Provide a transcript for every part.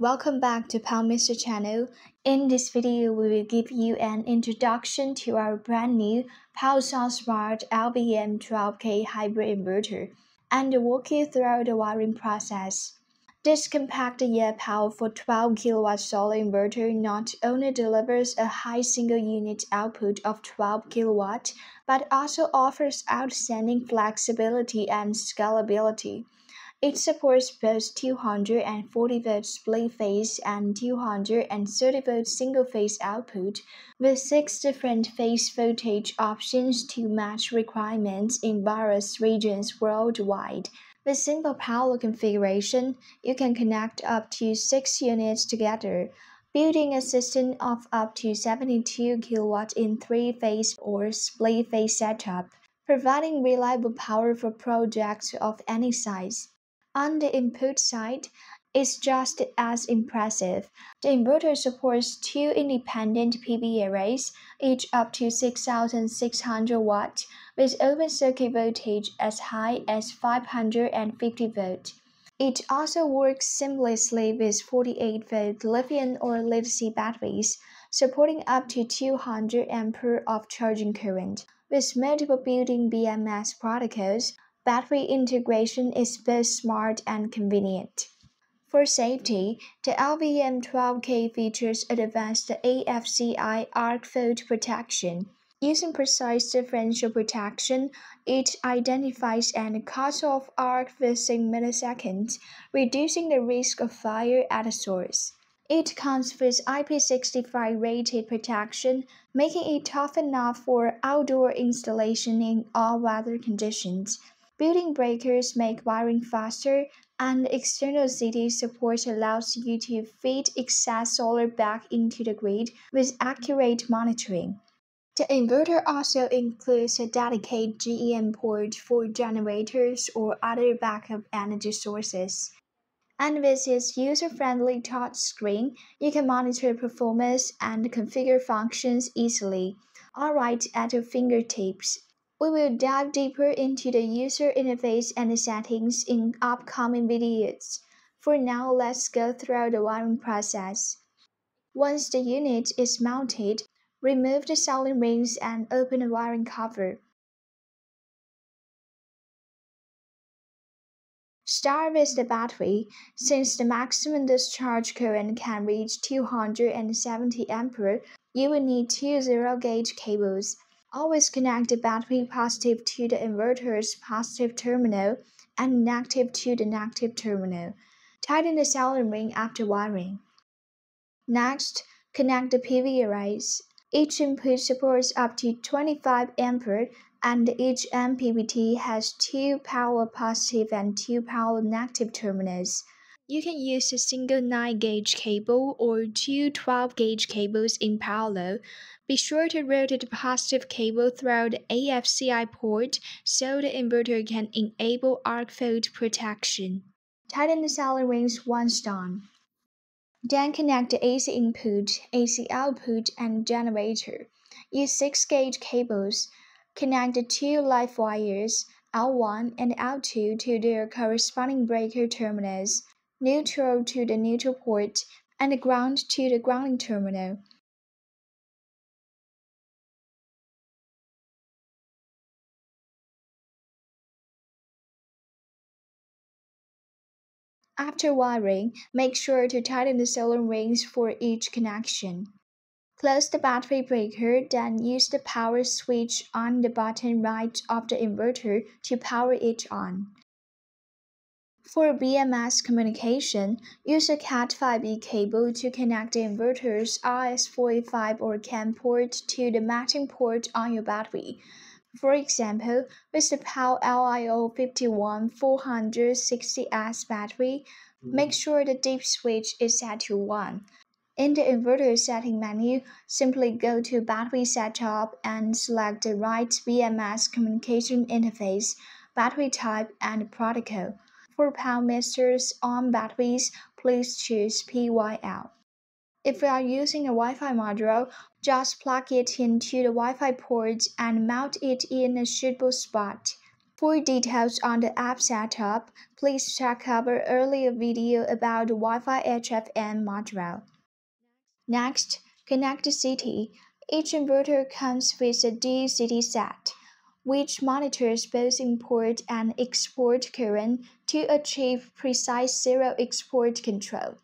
Welcome back to Mister channel. In this video, we will give you an introduction to our brand new POW-SunSmart LVM 12K hybrid inverter and walk you through the wiring process. This compact yet powerful 12 kilowatt solar inverter not only delivers a high single unit output of 12 kilowatt, but also offers outstanding flexibility and scalability. It supports both 240 volt split phase and 230 volt single phase output with six different phase voltage options to match requirements in various regions worldwide. With simple power configuration, you can connect up to six units together, building a system of up to 72 kW in three-phase or split-phase setup, providing reliable power for projects of any size. On the input side, it's just as impressive. The inverter supports two independent PV arrays, each up to 6600 watt, with open circuit voltage as high as 550 volt. It also works seamlessly with 48 volt lithium or lead acid batteries, supporting up to 200 ampere of charging current. With multiple built-in BMS protocols, battery integration is both smart and convenient. For safety, the LVM12K features advanced AFCI arc fault protection. Using precise differential protection, it identifies and cuts off arc within milliseconds, reducing the risk of fire at the source. It comes with IP65 rated protection, making it tough enough for outdoor installation in all weather conditions. Building breakers make wiring faster, and external CT support allows you to feed excess solar back into the grid with accurate monitoring. The inverter also includes a dedicated GEN port for generators or other backup energy sources. And with its user-friendly touch screen, you can monitor performance and configure functions easily, all right at your fingertips. We will dive deeper into the user interface and the settings in upcoming videos. For now, let's go through the wiring process. Once the unit is mounted, remove the soldering rings and open the wiring cover. Start with the battery, since the maximum discharge current can reach 270 ampere, you will need two zero gauge cables. Always connect the battery positive to the inverter's positive terminal and negative to the negative terminal. Tighten the soldering ring after wiring. Next, connect the PV arrays. Each input supports up to 25 ampere and each MPPT has two power positive and two power negative terminals. You can use a single 9 gauge cable or two 12 gauge cables in parallel. Be sure to route the positive cable through the AFCI port so the inverter can enable arc fault protection. Tighten the soldering rings once done. Then connect the AC input, AC output, and generator. Use 6 gauge cables. Connect the two live wires, L1 and L2, to their corresponding breaker terminals neutral to the neutral port, and ground to the grounding terminal. After wiring, make sure to tighten the soldering rings for each connection. Close the battery breaker, then use the power switch on the bottom right of the inverter to power it on. For BMS communication, use a Cat5e cable to connect the inverter's RS-485 or CAN port to the matching port on your battery. For example, with the PAL LIO51 460S battery, make sure the dip switch is set to 1. In the inverter setting menu, simply go to Battery Setup and select the right BMS communication interface, battery type, and protocol. For power meters on batteries, please choose PYL. If you are using a Wi-Fi module, just plug it into the Wi-Fi port and mount it in a suitable spot. For details on the app setup, please check our earlier video about the Wi-Fi HFN module. Next, connect the CT. Each inverter comes with a DC set, which monitors both import and export current to achieve precise zero export control.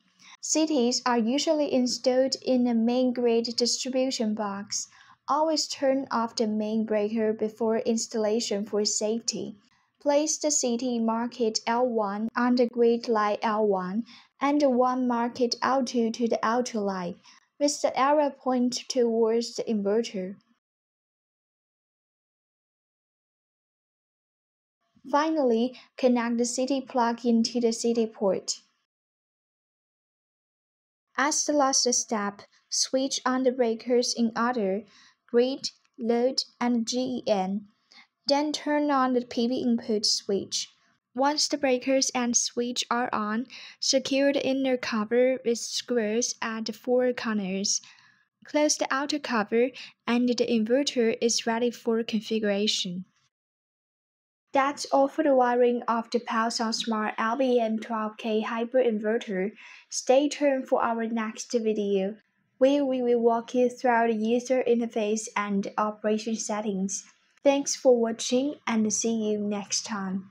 CTs are usually installed in a main grid distribution box. Always turn off the main breaker before installation for safety. Place the CT market L1 on the grid line L1 and the one market L2 to the outer line, with the arrow point towards the inverter. Finally, connect the CT plug into the CT port. As the last step, switch on the breakers in order grid, load, and GEN. Then turn on the PV input switch. Once the breakers and switch are on, secure the inner cover with screws at the four corners. Close the outer cover and the inverter is ready for configuration. That's all for the wiring of the Pulsar Smart LBM12K hybrid inverter. Stay tuned for our next video, where we will walk you through the user interface and operation settings. Thanks for watching and see you next time.